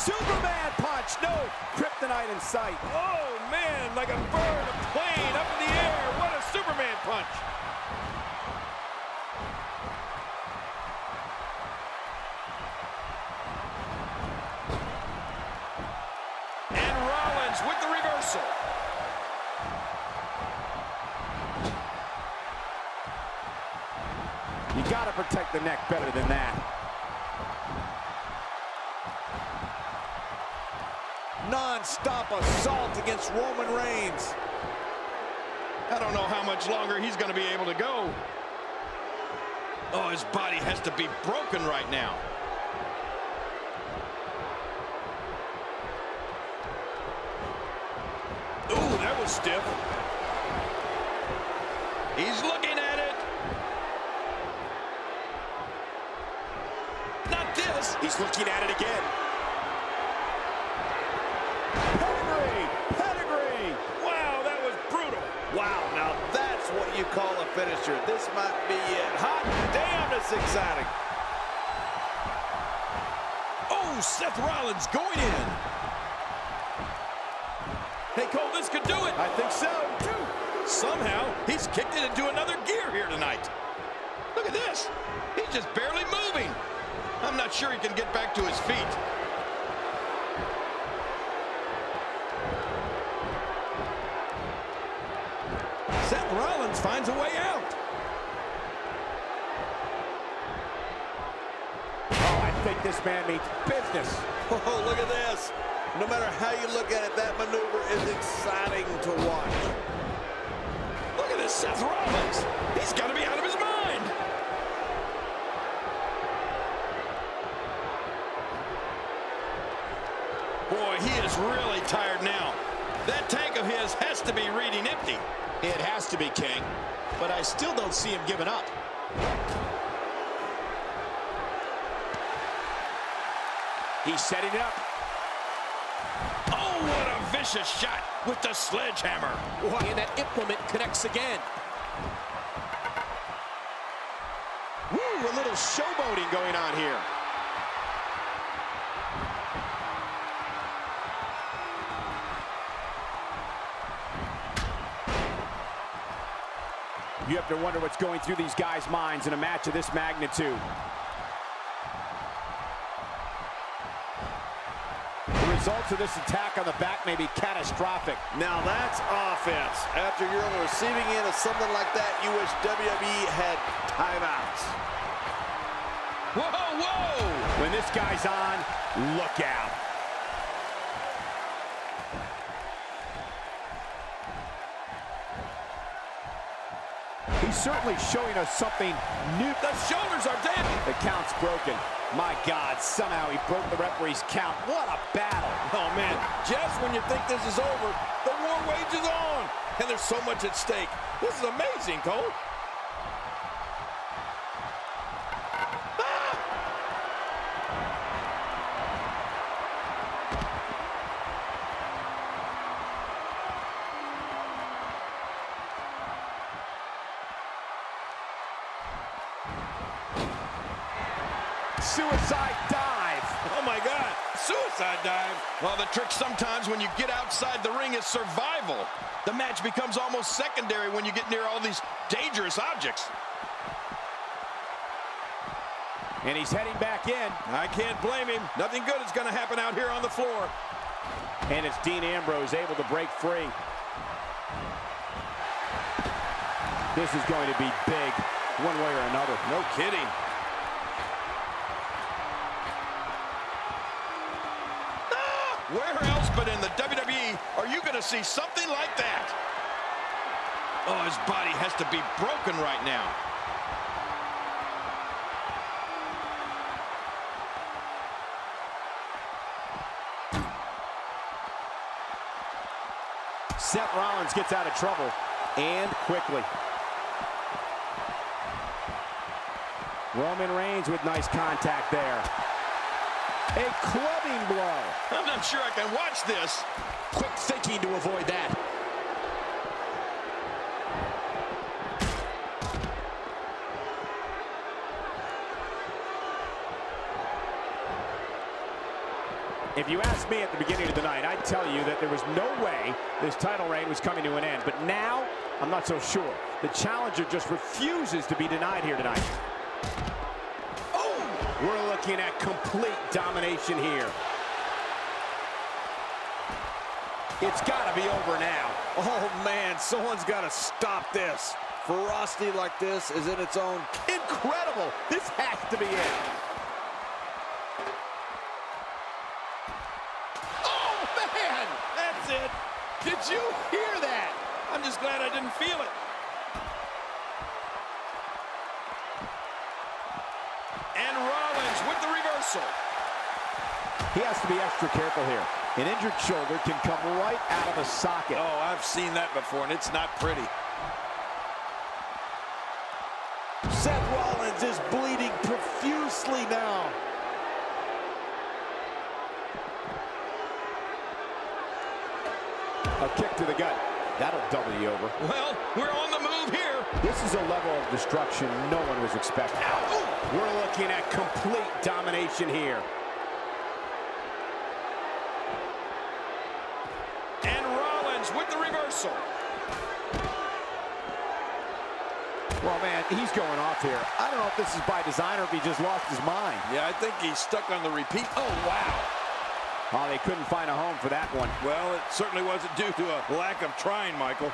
Superman punch. No kryptonite in sight. Oh, man, like a bird, a plane up in the air. What a Superman punch. And Rollins with the reversal. You got to protect the neck better than that. Non-stop assault against Roman Reigns. I don't know how much longer he's going to be able to go. Oh, his body has to be broken right now. Ooh, that was stiff. He's looking at it. Not this. He's looking at it again. Pedigree! Pedigree! Wow, that was brutal. Wow, now that's what you call a finisher. This might be it. Hot damn, it's exciting. Oh, Seth Rollins going in. Hey, Cole, this could do it. I think so. Somehow, he's kicked it into another gear here tonight. Look at this. He's just barely moving. I'm not sure he can get back to his feet. Finds a way out. Oh, I think this man means business. Oh, look at this. No matter how you look at it, that maneuver is exciting to watch. Look at this Seth Rollins. He's got to be out of his mind. Boy, he is really tired now. That tank of his has to be reading empty. It has to be, King. But I still don't see him giving up. He's setting it up. Oh, what a vicious shot with the sledgehammer. And that implement connects again. Woo, a little showboating going on here. You have to wonder what's going through these guys' minds in a match of this magnitude. The results of this attack on the back may be catastrophic. Now that's offense. After you're on the receiving end of something like that, you wish WWE had timeouts. Whoa, whoa! When this guy's on, look out. He's certainly showing us something new. The shoulders are down. The count's broken. My God, somehow he broke the referee's count. What a battle. Oh, man, just when you think this is over, the war wages on. And there's so much at stake. This is amazing, Cole. Suicide dive. Oh, my God. Suicide dive. Well, the trick sometimes when you get outside the ring is survival. The match becomes almost secondary when you get near all these dangerous objects. And he's heading back in. I can't blame him. Nothing good is going to happen out here on the floor. And it's Dean Ambrose able to break free. This is going to be big, one way or another. No kidding. Ah! Where else but in the WWE are you going to see something like that? Oh, his body has to be broken right now. Seth Rollins gets out of trouble, and quickly. Roman Reigns with nice contact there. A clubbing blow. I'm not sure I can watch this. Quick thinking to avoid that. If you asked me at the beginning of the night, I'd tell you that there was no way this title reign was coming to an end. But now, I'm not so sure. The challenger just refuses to be denied here tonight. Oh! We're looking at complete domination here. It's got to be over now. Oh, man, someone's got to stop this. Ferocity like this is in its own. Incredible. This has to be it. Oh, man! That's it. Did you hear that? I'm just glad I didn't feel it. And Rollins with the reversal. He has to be extra careful here. An injured shoulder can come right out of a socket. Oh, I've seen that before, and it's not pretty. Seth Rollins is bleeding profusely now. A kick to the gut. That'll double you over. Well, we're on the move here. This is a level of destruction no one was expecting. We're looking at complete domination here. And Rollins with the reversal. Well, man, he's going off here. I don't know if this is by design or if he just lost his mind. Yeah, I think he's stuck on the repeat. Oh, wow. Oh, they couldn't find a home for that one. Well, it certainly wasn't due to a lack of trying, Michael.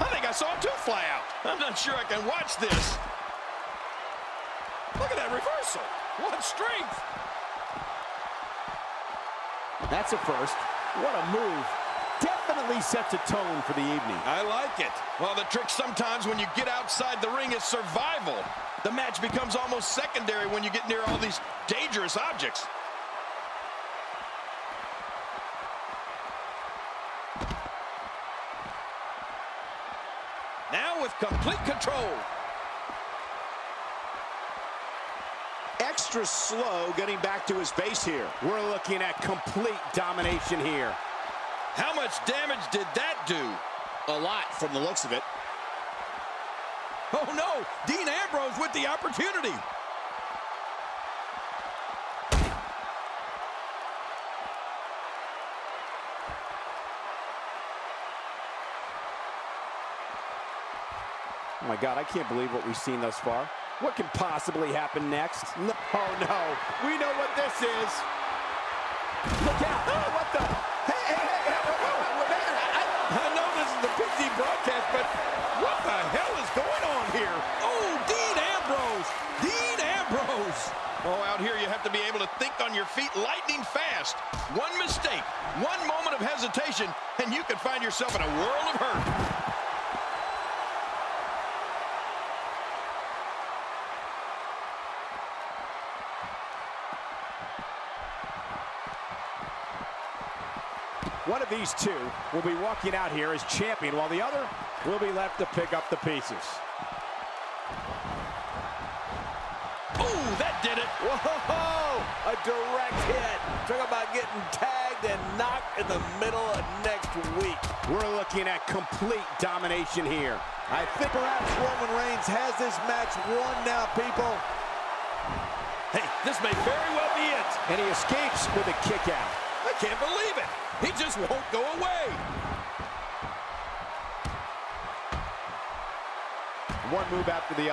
I think I saw a tooth fly out. I'm not sure I can watch this. Look at that reversal. What strength. That's a first. What a move. Definitely sets a tone for the evening. I like it. Well, the trick sometimes when you get outside the ring is survival. The match becomes almost secondary when you get near all these dangerous objects. Now with complete control. Extra slow getting back to his base here. We're looking at complete domination here. How much damage did that do? A lot from the looks of it. Oh no, Dean Ambrose with the opportunity. Oh my God, I can't believe what we've seen thus far. What can possibly happen next? No, oh no, we know what this is. Look out! Oh, what the? Hey, hey, hey, I, know this is the PG broadcast, but what the hell is going on here? Oh, Dean Ambrose! Dean Ambrose! Oh, out here you have to be able to think on your feet lightning fast. One mistake, one moment of hesitation, and you could find yourself in a world of hurt. One of these two will be walking out here as champion, while the other will be left to pick up the pieces. Ooh, that did it. Whoa! A direct hit. Talk about getting tagged and knocked in the middle of next week. We're looking at complete domination here. I think perhaps Roman Reigns has this match won now, people. Hey, this may very well be it. And he escapes with a kick out. I can't believe it. He just won't go away. One move after the other.